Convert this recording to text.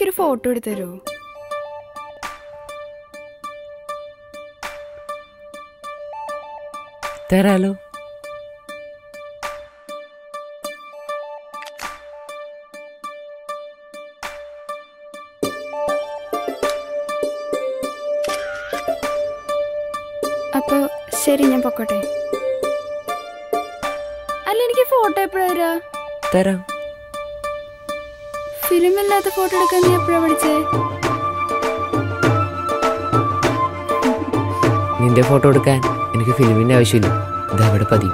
എനിക്കൊരു ഫോട്ടോ എടുത്ത് തരുമോ തരാലോ. അപ്പൊ ശരി ഞാൻ പൊക്കോട്ടെ. അല്ല എനിക്ക് ഫോട്ടോ എപ്പോഴാ തരാ. തരാം ഫിലിം ഫോട്ടോ എടുക്കാൻ നീ എപ്പോഴാ പഠിച്ചേ? നിന്റെ ഫോട്ടോ എടുക്കാൻ എനിക്ക് ഫിലിമിന്റെ ആവശ്യമില്ല. ഇതവിടെ പതി